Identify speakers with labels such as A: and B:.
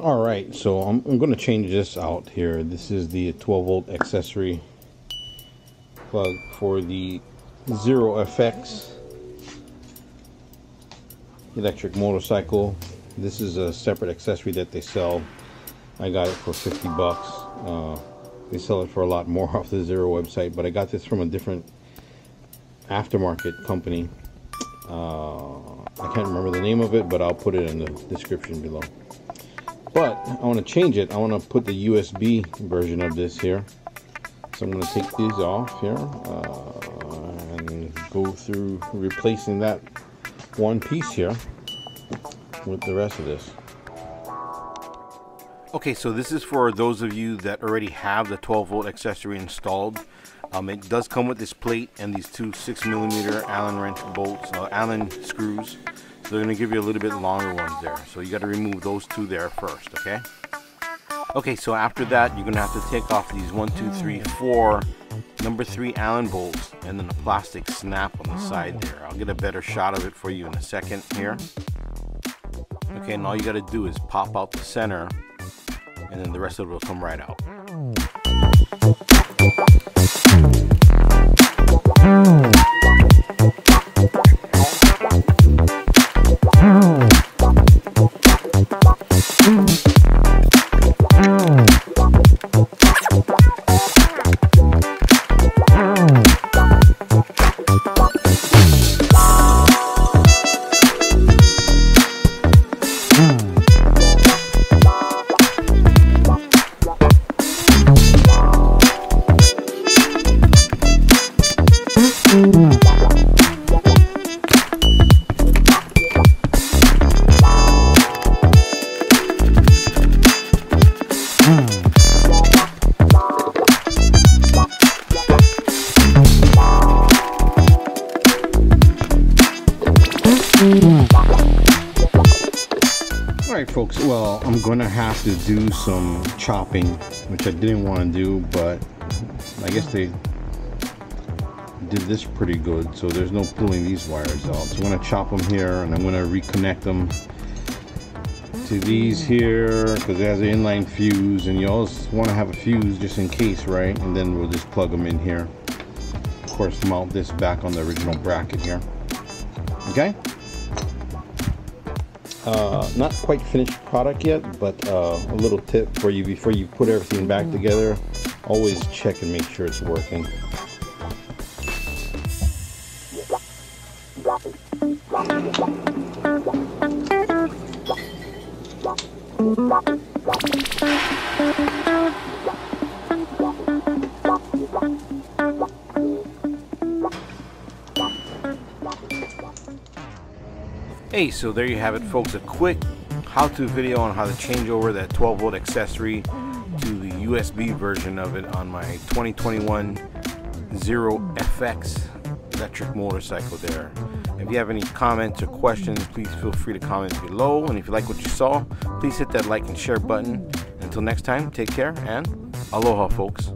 A: all right so I'm, I'm going to change this out here. This is the 12 volt accessory plug for the Zero FX electric motorcycle. This is a separate accessory that they sell. I got it for 50 bucks. Uh, they sell it for a lot more off the Zero website but I got this from a different aftermarket company. Uh, I can't remember the name of it but I'll put it in the description below but I want to change it I want to put the USB version of this here so I'm going to take these off here uh, and go through replacing that one piece here with the rest of this
B: Okay, so this is for those of you that already have the 12 volt accessory installed. Um, it does come with this plate and these two 6 millimeter Allen wrench bolts, uh, Allen screws. So they're going to give you a little bit longer ones there. So you got to remove those two there first, okay? Okay, so after that, you're going to have to take off these one, two, three, four, number 3 Allen bolts and then the plastic snap on the side oh. there. I'll get a better shot of it for you in a second here. Okay, and all you got to do is pop out the center and then the rest of it will come right out. Oh.
A: Alright folks, well I'm gonna have to do some chopping which I didn't want to do but I guess they did this pretty good so there's no pulling these wires out. So I'm gonna chop them here and I'm gonna reconnect them to these here because it has an inline fuse and you always want to have a fuse just in case right? And then we'll just plug them in here. Of course mount this back on the original bracket here. Okay uh, not quite finished product yet but uh, a little tip for you before you put everything back together. Always check and make sure it's working
B: Hey, so there you have it folks, a quick how-to video on how to change over that 12 volt accessory to the USB version of it on my 2021 Zero FX electric motorcycle there. If you have any comments or questions, please feel free to comment below. And if you like what you saw, please hit that like and share button. Until next time, take care and aloha folks.